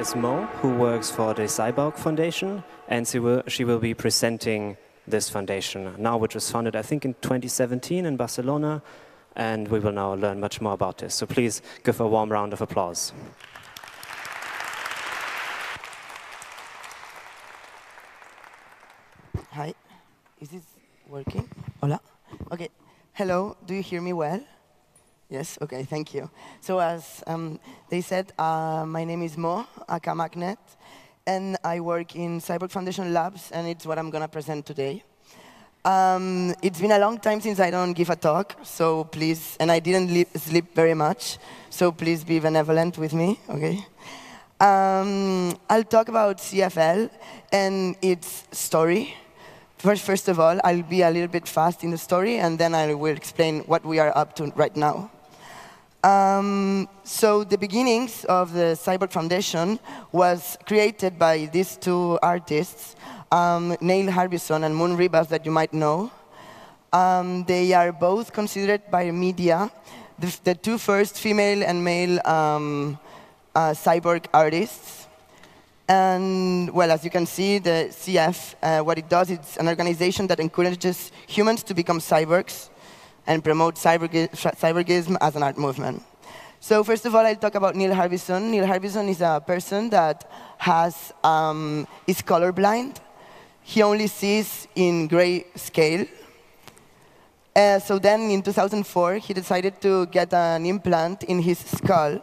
is Mo, who works for the Cyborg Foundation, and she will, she will be presenting this foundation now, which was founded, I think, in 2017 in Barcelona, and we will now learn much more about this. So please give a warm round of applause. Hi, is this working? Hola. Okay. Hello. Do you hear me well? Yes. Okay. Thank you. So as um, they said, uh, my name is Mo Akamagnet, and I work in Cyborg Foundation Labs, and it's what I'm gonna present today. Um, it's been a long time since I don't give a talk, so please, and I didn't sleep very much, so please be benevolent with me, okay? Um, I'll talk about CFL and its story. First, first of all, I'll be a little bit fast in the story, and then I will explain what we are up to right now. Um, so the beginnings of the Cyborg Foundation was created by these two artists, um, Neil Harbisson and Moon Ribas, that you might know. Um, they are both considered by media the, the two first female and male um, uh, cyborg artists. And well, as you can see, the CF, uh, what it does, it's an organization that encourages humans to become cyborgs and promote cyborgism as an art movement. So first of all, I'll talk about Neil Harbisson. Neil Harbisson is a person that has, um, is colorblind. He only sees in gray scale. Uh, so then in 2004, he decided to get an implant in his skull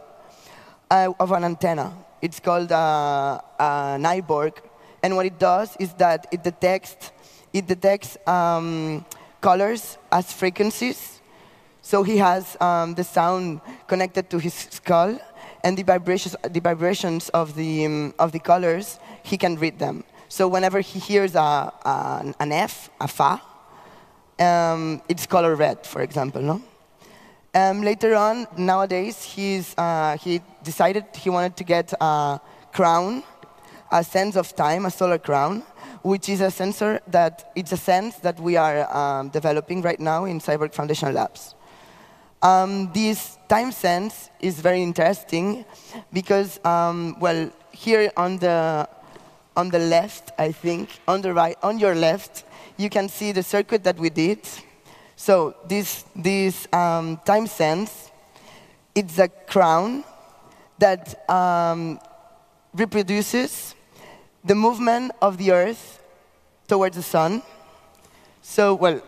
uh, of an antenna. It's called uh, an eyeborg. And what it does is that it detects, it detects um, colors as frequencies. So he has um, the sound connected to his skull, and the vibrations, the vibrations of, the, um, of the colors, he can read them. So whenever he hears a, a an F, a Fa, um, it's color red, for example. No? Um, later on, nowadays, he's, uh, he decided he wanted to get a crown, a sense of time, a solar crown, which is a sensor that, it's a sense that we are um, developing right now in Cyborg Foundation Labs. Um, this time sense is very interesting because, um, well, here on the, on the left, I think, on the right, on your left, you can see the circuit that we did. So this, this um, time sense, it's a crown that um, reproduces the movement of the Earth towards the sun. So, well,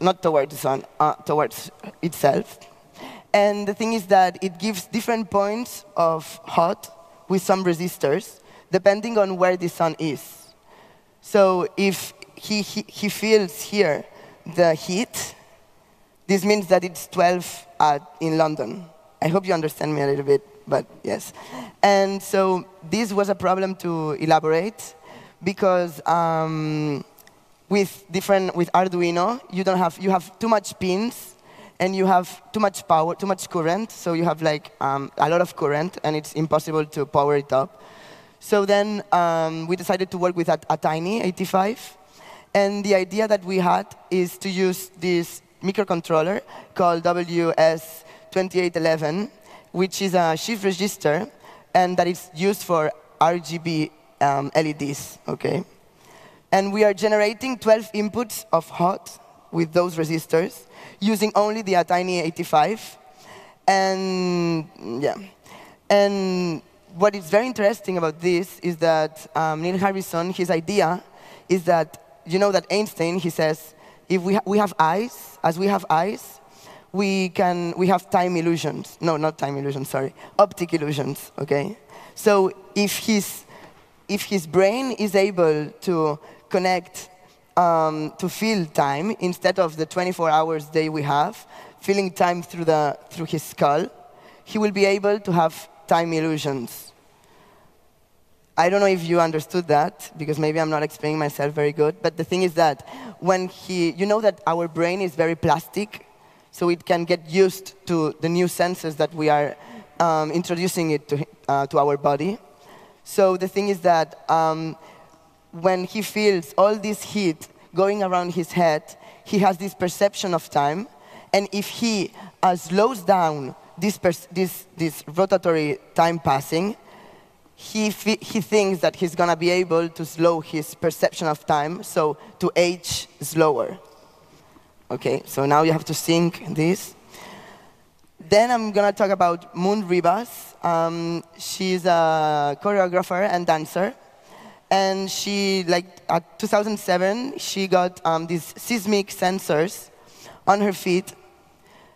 not towards the sun, uh, towards itself. And the thing is that it gives different points of hot with some resistors, depending on where the sun is. So if he, he, he feels here the heat, this means that it's 12 at, in London. I hope you understand me a little bit, but yes. And so this was a problem to elaborate because um, with different with Arduino, you don't have you have too much pins and you have too much power, too much current. So you have like um, a lot of current, and it's impossible to power it up. So then um, we decided to work with a, ATtiny 85, and the idea that we had is to use this microcontroller called WS2811, which is a shift register, and that is used for RGB um, LEDs, okay? And we are generating 12 inputs of hot with those resistors using only the ATtiny 85. And yeah, and what is very interesting about this is that um, Neil Harbisson, his idea is that, you know that Einstein, he says, if we, ha we have eyes, as we have eyes, we can we have time illusions. No, not time illusions. Sorry, optic illusions. Okay. So if his if his brain is able to connect um, to feel time instead of the 24 hours day we have, feeling time through the through his skull, he will be able to have time illusions. I don't know if you understood that, because maybe I'm not explaining myself very good, but the thing is that when he, you know that our brain is very plastic, so it can get used to the new senses that we are um, introducing it to, uh, to our body. So the thing is that um, when he feels all this heat going around his head, he has this perception of time, and if he uh, slows down this, this, this rotatory time passing, he, he thinks that he's going to be able to slow his perception of time, so to age slower. Okay, so now you have to sync this. Then I'm going to talk about Moon Ribas. Um, she's a choreographer and dancer. And she, like, at 2007, she got um, these seismic sensors on her feet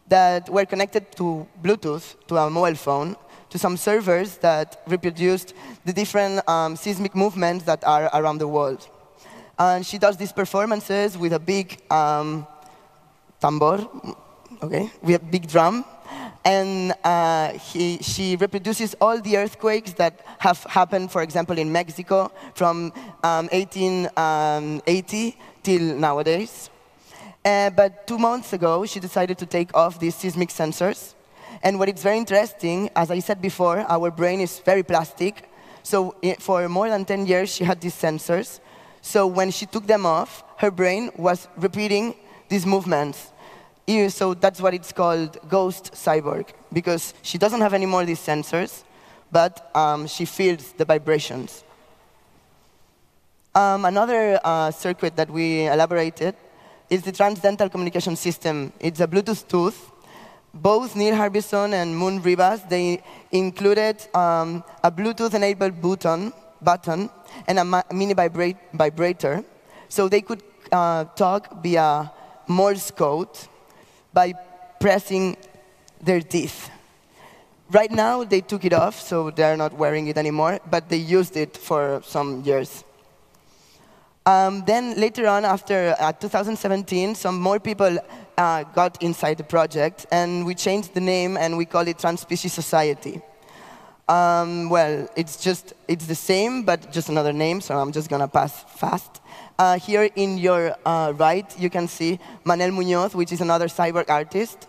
that were connected to Bluetooth, to a mobile phone, to some servers that reproduced the different um, seismic movements that are around the world. And she does these performances with a big um, tambor, okay, with a big drum. And uh, he, she reproduces all the earthquakes that have happened, for example, in Mexico from um, 1880 um, till nowadays. Uh, but two months ago, she decided to take off these seismic sensors and what is very interesting, as I said before, our brain is very plastic. So for more than 10 years, she had these sensors. So when she took them off, her brain was repeating these movements. So that's what it's called ghost cyborg, because she doesn't have any more these sensors, but um, she feels the vibrations. Um, another uh, circuit that we elaborated is the transdental communication system. It's a Bluetooth tooth both Neil Harbisson and Moon Ribas, they included um, a Bluetooth-enabled button, button and a mini vibrator, so they could uh, talk via Morse code by pressing their teeth. Right now, they took it off, so they're not wearing it anymore, but they used it for some years. Um, then later on, after uh, 2017, some more people uh, got inside the project, and we changed the name and we call it Transpecies Society. Um, well, it's just, it's the same, but just another name, so I'm just gonna pass fast. Uh, here in your uh, right, you can see Manel Muñoz, which is another cyborg artist.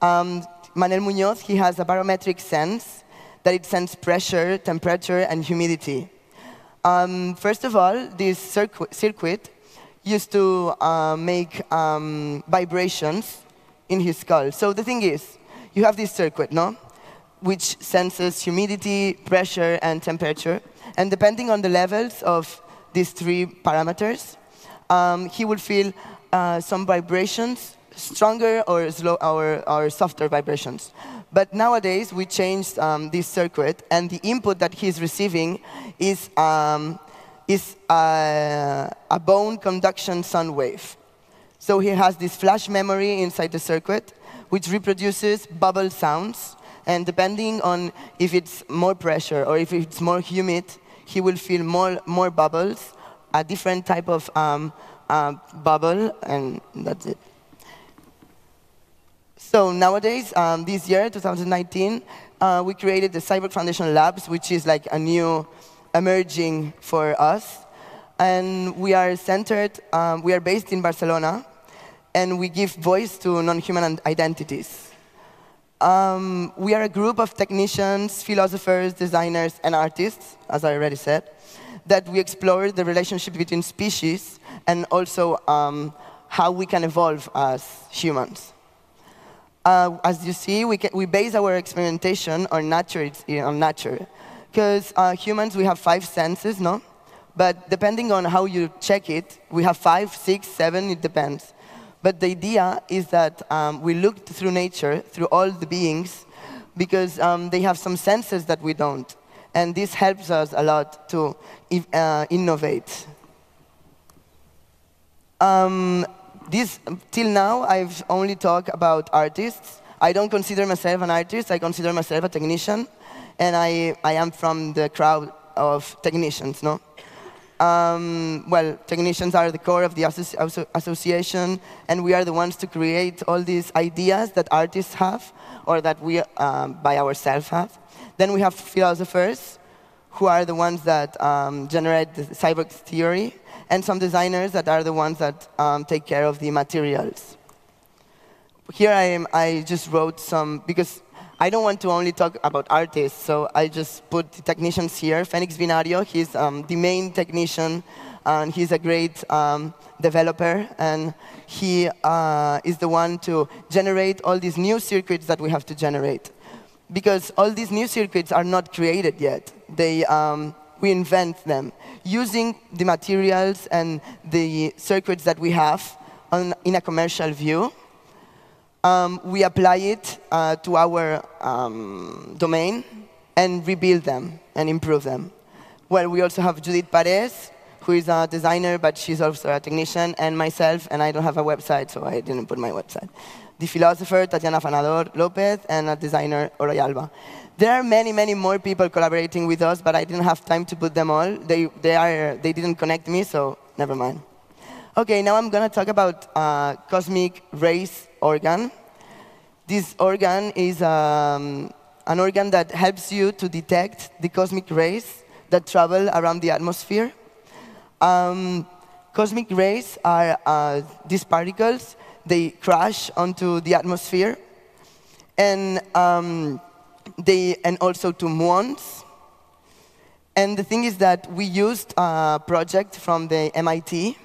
Um, Manel Muñoz, he has a barometric sense that it sends pressure, temperature, and humidity. Um, first of all, this circuit, circuit used to uh, make um, vibrations in his skull. So the thing is, you have this circuit, no? Which senses humidity, pressure, and temperature. And depending on the levels of these three parameters, um, he will feel uh, some vibrations, stronger or, slow, or, or softer vibrations. But nowadays, we changed um, this circuit, and the input that he's receiving is um, is a, a bone conduction sound wave. So he has this flash memory inside the circuit, which reproduces bubble sounds. And depending on if it's more pressure or if it's more humid, he will feel more, more bubbles, a different type of um, uh, bubble, and that's it. So nowadays, um, this year, 2019, uh, we created the Cyborg Foundation Labs, which is like a new emerging for us. And we are centered, um, we are based in Barcelona, and we give voice to non-human identities. Um, we are a group of technicians, philosophers, designers, and artists, as I already said, that we explore the relationship between species and also um, how we can evolve as humans. Uh, as you see, we, we base our experimentation on nature, on nature because uh, humans, we have five senses, no? But depending on how you check it, we have five, six, seven, it depends. But the idea is that um, we look through nature, through all the beings, because um, they have some senses that we don't. And this helps us a lot to uh, innovate. Um, this, till now, I've only talked about artists. I don't consider myself an artist, I consider myself a technician and I, I am from the crowd of technicians, no? Um, well, technicians are the core of the associ association, and we are the ones to create all these ideas that artists have, or that we um, by ourselves have. Then we have philosophers, who are the ones that um, generate the cyborg theory, and some designers that are the ones that um, take care of the materials. Here I am, I just wrote some, because I don't want to only talk about artists, so I just put the technicians here. Felix Binario, he's um, the main technician, and he's a great um, developer, and he uh, is the one to generate all these new circuits that we have to generate. Because all these new circuits are not created yet. they, um, we invent them using the materials and the circuits that we have on, in a commercial view. Um, we apply it uh, to our um, domain and rebuild them and improve them. Well, we also have Judith Pares, who is a designer, but she's also a technician, and myself, and I don't have a website, so I didn't put my website. The philosopher, Tatiana Fanador Lopez, and a designer, Oroy Alba. There are many, many more people collaborating with us, but I didn't have time to put them all. They, they, are, they didn't connect me, so never mind. Okay, now I'm going to talk about uh, cosmic rays organ. This organ is um, an organ that helps you to detect the cosmic rays that travel around the atmosphere. Um, cosmic rays are uh, these particles. They crash onto the atmosphere, and um, they and also to muons. And the thing is that we used a project from the MIT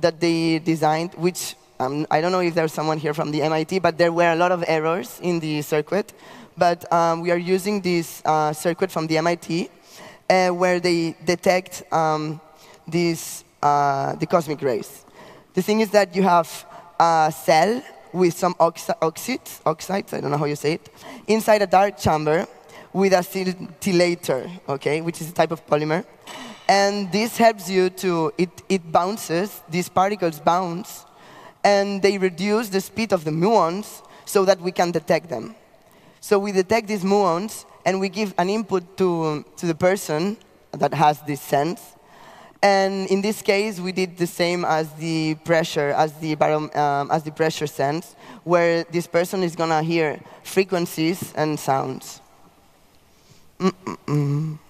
that they designed, which um, I don't know if there's someone here from the MIT, but there were a lot of errors in the circuit. But um, we are using this uh, circuit from the MIT uh, where they detect um, these, uh, the cosmic rays. The thing is that you have a cell with some oxi oxides, oxides, I don't know how you say it, inside a dark chamber with a scintillator, okay, which is a type of polymer. And this helps you to, it, it bounces, these particles bounce, and they reduce the speed of the muons so that we can detect them. So we detect these muons, and we give an input to, to the person that has this sense. And in this case, we did the same as the pressure, as the, um, as the pressure sense, where this person is going to hear frequencies and sounds. Mm -mm -mm.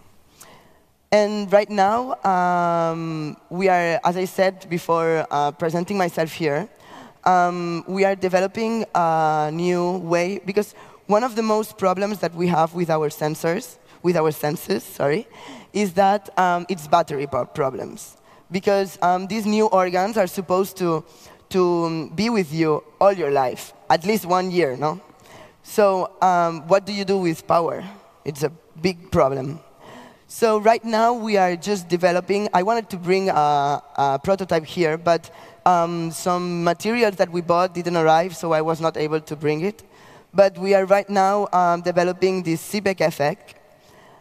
And right now, um, we are, as I said before uh, presenting myself here, um, we are developing a new way, because one of the most problems that we have with our sensors, with our senses, sorry, is that um, it's battery problems. Because um, these new organs are supposed to, to um, be with you all your life, at least one year, no? So um, what do you do with power? It's a big problem. So right now we are just developing, I wanted to bring a, a prototype here, but um, some materials that we bought didn't arrive, so I was not able to bring it. But we are right now um, developing this Seebeck effect.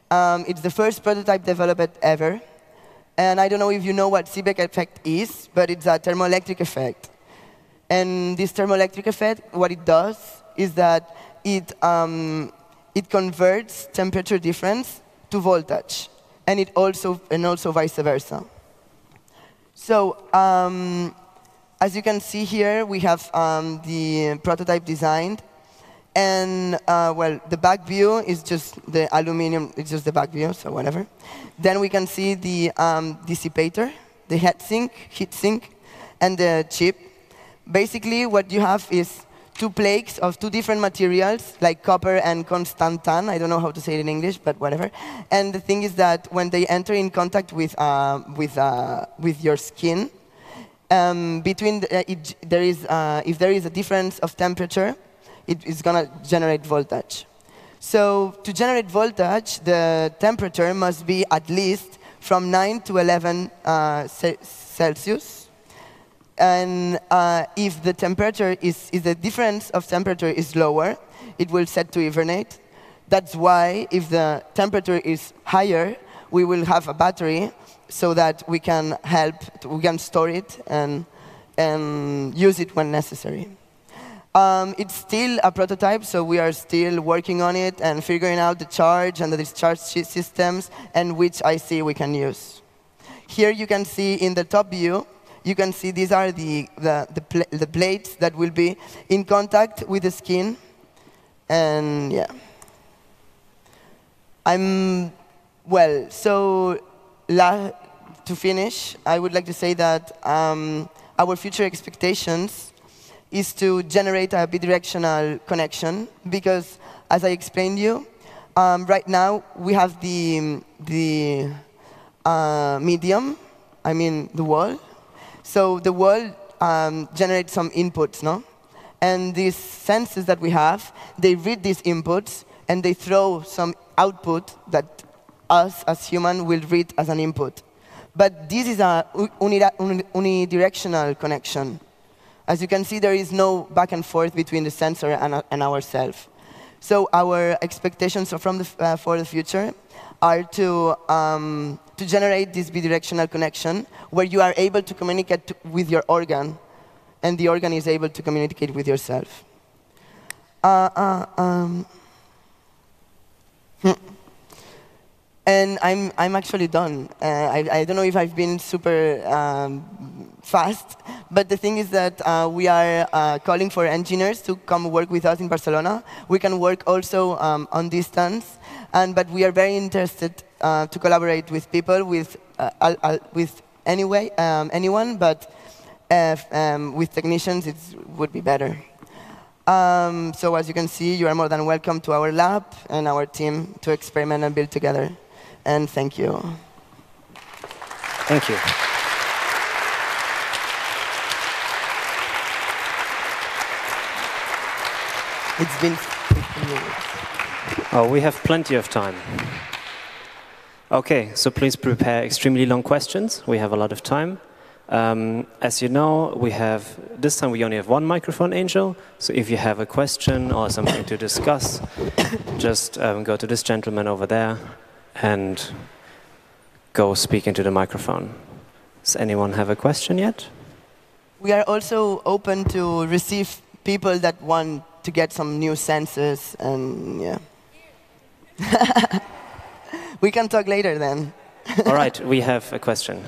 Um, it's the first prototype developed ever. And I don't know if you know what Seebeck effect is, but it's a thermoelectric effect. And this thermoelectric effect, what it does is that it, um, it converts temperature difference to voltage, and it also and also vice versa. So um, as you can see here, we have um, the prototype designed, and uh, well, the back view is just the aluminum. It's just the back view, so whatever. Then we can see the um, dissipator, the heatsink, heat sink, and the chip. Basically, what you have is two plaques of two different materials, like copper and constantan. I don't know how to say it in English, but whatever. And the thing is that when they enter in contact with, uh, with, uh, with your skin, um, between the, uh, it, there is, uh, if there is a difference of temperature, it is going to generate voltage. So to generate voltage, the temperature must be at least from 9 to 11 uh, Celsius and uh, if the temperature is, if the difference of temperature is lower, it will set to hibernate. That's why if the temperature is higher, we will have a battery so that we can help, we can store it and, and use it when necessary. Um, it's still a prototype, so we are still working on it and figuring out the charge and the discharge systems and which IC we can use. Here you can see in the top view you can see these are the, the, the, pl the plates that will be in contact with the skin. And yeah. I'm, well, so to finish, I would like to say that um, our future expectations is to generate a bidirectional connection because, as I explained you, um, right now we have the, the uh, medium, I mean the wall, so the world um, generates some inputs, no? And these senses that we have, they read these inputs and they throw some output that us as human will read as an input. But this is a unidirectional connection. As you can see, there is no back and forth between the sensor and, and ourselves. So our expectations from the, uh, for the future are to, um, to generate this bidirectional connection where you are able to communicate with your organ and the organ is able to communicate with yourself. Uh, uh, um, hmm. And I'm, I'm actually done. Uh, I, I don't know if I've been super um, fast, but the thing is that uh, we are uh, calling for engineers to come work with us in Barcelona. We can work also um, on distance, and, but we are very interested uh, to collaborate with people, with, uh, with anyway, um, anyone, but um, with technicians it would be better. Um, so as you can see, you are more than welcome to our lab and our team to experiment and build together and thank you. Thank you. It's been 15 minutes. Oh, we have plenty of time. Okay, so please prepare extremely long questions. We have a lot of time. Um, as you know, we have this time we only have one microphone, Angel. So if you have a question or something to discuss, just um, go to this gentleman over there and go speak into the microphone. Does anyone have a question yet? We are also open to receive people that want to get some new senses and yeah. we can talk later then. All right, we have a question.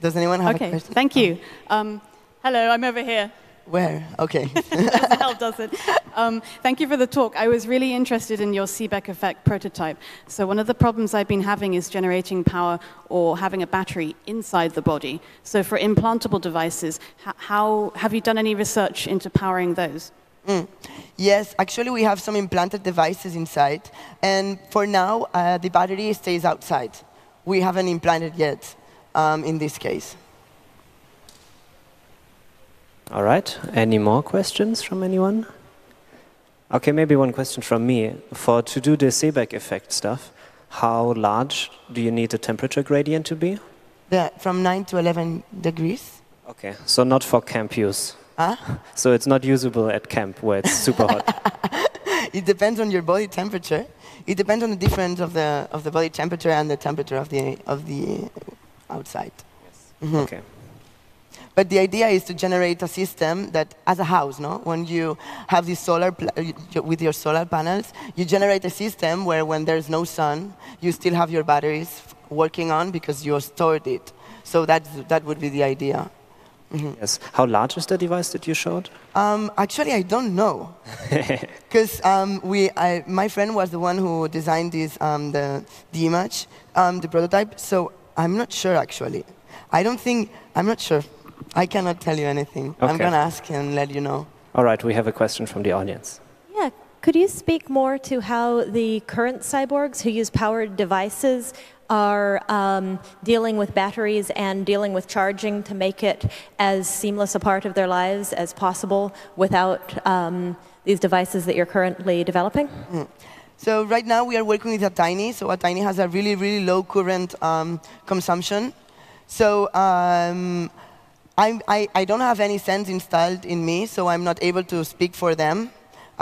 Does anyone have okay, a question? thank you. Um, hello, I'm over here. Where? Okay. doesn't help, does it? Um, thank you for the talk. I was really interested in your Seebeck effect prototype. So one of the problems I've been having is generating power or having a battery inside the body. So for implantable devices, how have you done any research into powering those? Mm. Yes, actually we have some implanted devices inside. And for now, uh, the battery stays outside. We haven't implanted yet um, in this case. All right. Any more questions from anyone? Okay, maybe one question from me. For to do the Seebeck effect stuff, how large do you need the temperature gradient to be? Yeah, from 9 to 11 degrees. Okay, so not for camp use. Huh? So it's not usable at camp where it's super hot. it depends on your body temperature. It depends on the difference of the of the body temperature and the temperature of the of the outside. Yes. Mm -hmm. Okay. But the idea is to generate a system that, as a house, no, when you have this solar with your solar panels, you generate a system where, when there's no sun, you still have your batteries working on because you stored it. So that that would be the idea. Mm -hmm. Yes. How large is the device that you showed? Um, actually, I don't know, because um, we, I, my friend was the one who designed this, um, the the image, um, the prototype. So I'm not sure actually. I don't think, I'm not sure. I cannot tell you anything. Okay. I'm going to ask and let you know. All right, we have a question from the audience. Yeah, could you speak more to how the current cyborgs who use powered devices are um, dealing with batteries and dealing with charging to make it as seamless a part of their lives as possible without um, these devices that you're currently developing? Mm. So right now we are working with a Tiny. So a Tiny has a really, really low current um, consumption. So um, I, I don't have any sense installed in me, so I'm not able to speak for them.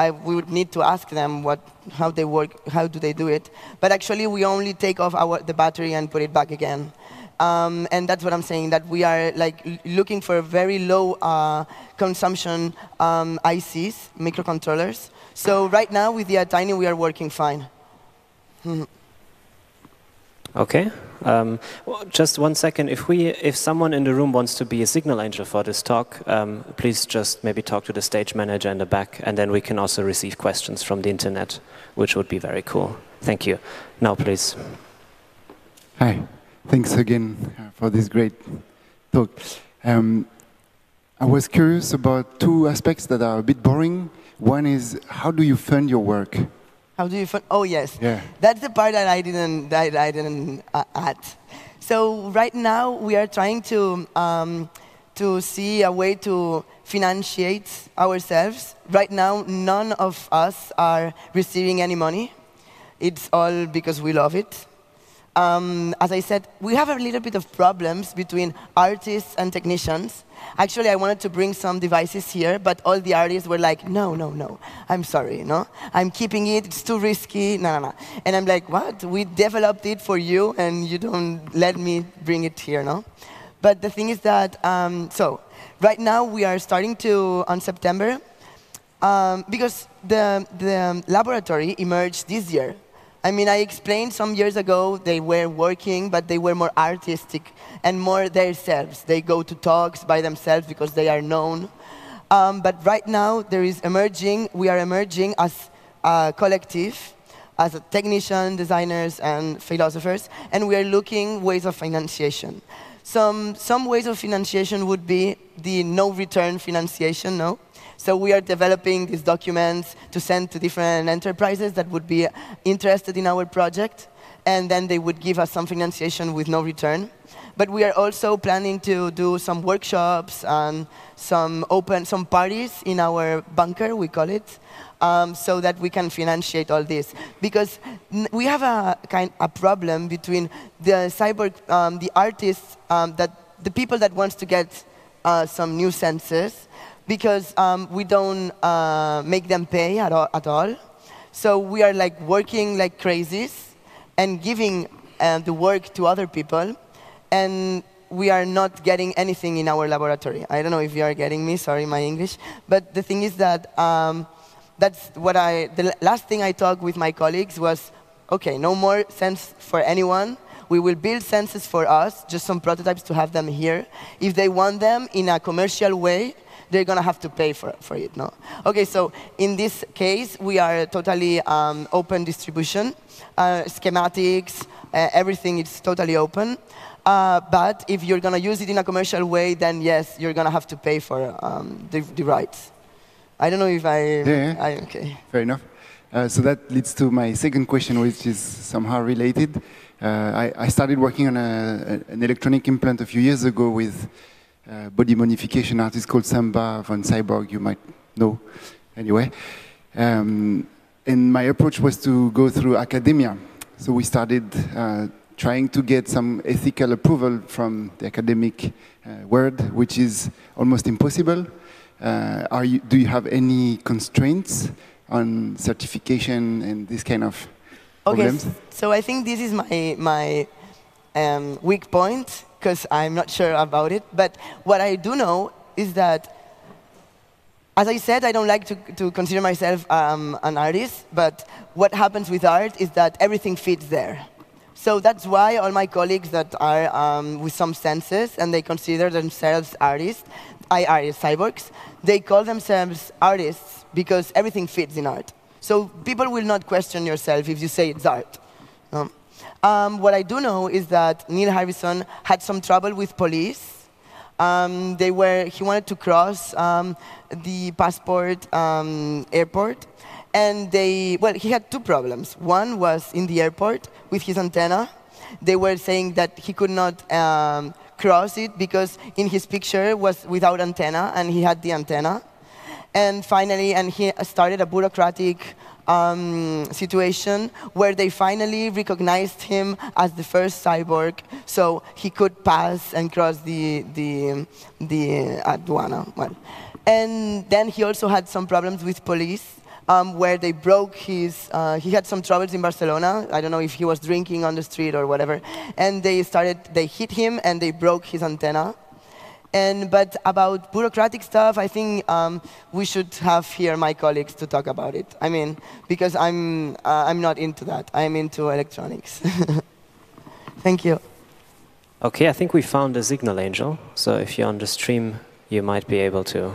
I would need to ask them what, how they work, how do they do it. But actually, we only take off our, the battery and put it back again. Um, and that's what I'm saying, that we are like looking for very low uh, consumption um, ICs, microcontrollers, so right now with the Tiny, we are working fine. okay. Um, just one second. If we, if someone in the room wants to be a signal angel for this talk, um, please just maybe talk to the stage manager in the back, and then we can also receive questions from the internet, which would be very cool. Thank you. Now, please. Hi. Thanks again for this great talk. Um, I was curious about two aspects that are a bit boring one is how do you fund your work? How do you fund? Oh yes. Yeah. That's the part that I didn't that I didn't uh, add. So right now we are trying to um, to see a way to financiate ourselves. Right now, none of us are receiving any money. It's all because we love it. um, as I said, we have a little bit of problems between artists and technicians. Actually, I wanted to bring some devices here, but all the artists were like, no, no, no, I'm sorry, no? I'm keeping it, it's too risky, no, no, no. And I'm like, what? We developed it for you, and you don't let me bring it here, no? But the thing is that, um, so, right now we are starting to, on September, um, because the, the laboratory emerged this year. I mean, I explained some years ago they were working, but they were more artistic and more themselves. They go to talks by themselves because they are known. Um, but right now, there is emerging, we are emerging as a collective, as a technician, designers, and philosophers, and we are looking ways of financiation. Some, some ways of financiation would be the no return financiation, no? So we are developing these documents to send to different enterprises that would be interested in our project, and then they would give us some financiation with no return. But we are also planning to do some workshops and some open, some parties in our bunker, we call it, um, so that we can financiate all this. Because we have a kind a problem between the cyber um, the artists, um, that the people that wants to get uh, some new senses, because um, we don't uh, make them pay at all, at all. So we are like working like crazies and giving uh, the work to other people, and we are not getting anything in our laboratory. I don't know if you are getting me, sorry, my English. But the thing is that um, that's what I, the last thing I talked with my colleagues was, okay, no more sense for anyone. We will build sensors for us, just some prototypes to have them here. If they want them in a commercial way, they're going to have to pay for, for it. No? Okay, so in this case, we are totally um, open distribution. Uh, schematics, uh, everything is totally open. Uh, but if you're going to use it in a commercial way, then yes, you're going to have to pay for um, the, the, rights. I don't know if I... Yeah, yeah. I, okay. Fair enough. Uh, so that leads to my second question, which is somehow related. Uh, I, I, started working on a, an electronic implant a few years ago with uh, body modification artist called Samppa von Cyborg, you might know anyway. Um, and my approach was to go through academia. So we started uh, trying to get some ethical approval from the academic uh, world, which is almost impossible. Uh, are you, do you have any constraints on certification and this kind of problems? Okay, so I think this is my, my um, weak point because I'm not sure about it. But what I do know is that, as I said, I don't like to, to consider myself um, an artist, but what happens with art is that everything fits there. So that's why all my colleagues that are um, with some senses and they consider themselves artists, I are cyborgs, they call themselves artists because everything fits in art. So people will not question yourself if you say it's art. Um, what I do know is that Neil Harbisson had some trouble with police. Um, they were, he wanted to cross um, the passport um, airport, and they, well, he had two problems. One was in the airport with his antenna. They were saying that he could not um, cross it because in his picture was without antenna, and he had the antenna. And finally, and he started a bureaucratic um, situation where they finally recognized him as the first cyborg, so he could pass and cross the, the, the aduana. And then he also had some problems with police. Um, where they broke his, uh, he had some troubles in Barcelona. I don't know if he was drinking on the street or whatever. And they started, they hit him and they broke his antenna. And, but about bureaucratic stuff, I think um, we should have here my colleagues to talk about it. I mean, because I'm, uh, I'm not into that. I'm into electronics. Thank you. Okay, I think we found a signal angel. So if you're on the stream, you might be able to.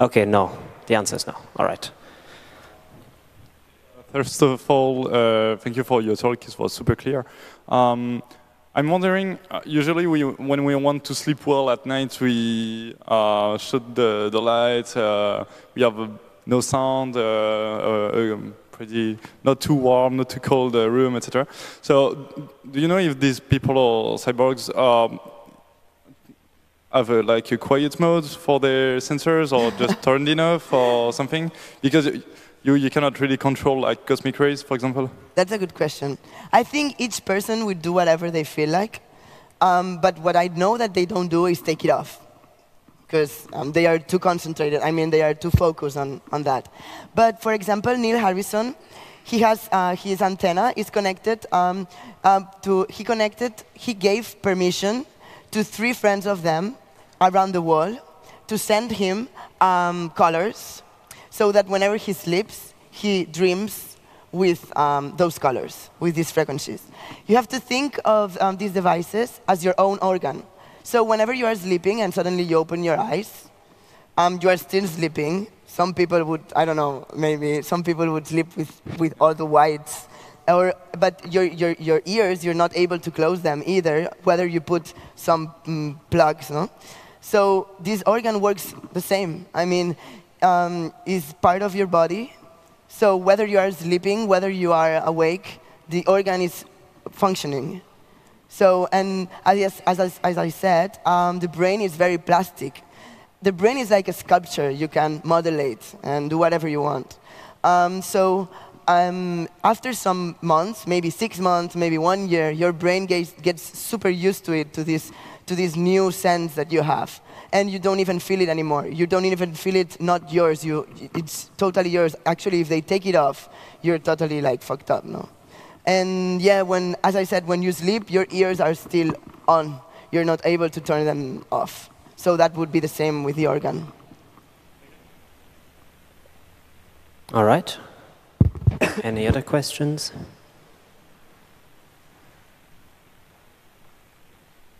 Okay, no. The answer is no. All right. First of all, uh, thank you for your talk. It was super clear. Um, I'm wondering, uh, usually we, when we want to sleep well at night, we uh, shut the, the lights, uh, we have no sound, uh, uh, um, pretty, not too warm, not too cold uh, room, etc. So do you know if these people or cyborgs um, have a, like a quiet mode for their sensors or just turned enough or something? Because you, you cannot really control like cosmic rays, for example? That's a good question. I think each person would do whatever they feel like. Um, but what I know that they don't do is take it off. Because um, they are too concentrated. I mean, they are too focused on, on that. But for example, Neil Harbisson, he has uh, his antenna is connected um, uh, to, he connected, he gave permission to three friends of them around the world to send him um, colors so that whenever he sleeps, he dreams with um, those colors, with these frequencies. You have to think of um, these devices as your own organ. So whenever you are sleeping and suddenly you open your eyes, um, you are still sleeping. Some people would, I don't know, maybe some people would sleep with, with all the whites. Or, but your, your, your ears, you're not able to close them either, whether you put some mm, plugs, no? So this organ works the same. I mean, um, is part of your body. So whether you are sleeping, whether you are awake, the organ is functioning. So, and as, as, as I said, um, the brain is very plastic. The brain is like a sculpture. You can modulate and do whatever you want. Um, so um, after some months, maybe six months, maybe one year, your brain gets, gets super used to it, to this, to this new sense that you have and you don't even feel it anymore. You don't even feel it not yours. You, it's totally yours. Actually, if they take it off, you're totally like fucked up, no? And yeah, when, as I said, when you sleep, your ears are still on. You're not able to turn them off. So that would be the same with the organ. All right. Any other questions?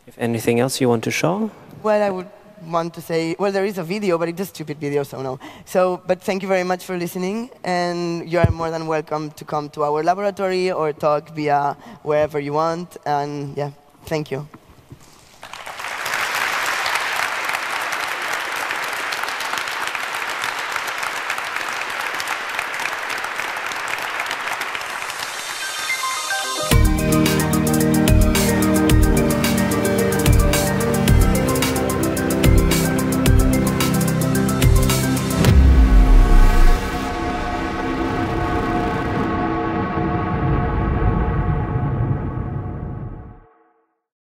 If anything else you want to show? Well, I would want to say, well, there is a video, but it's a stupid video, so no. So, but thank you very much for listening, and you are more than welcome to come to our laboratory or talk via wherever you want, and yeah, thank you.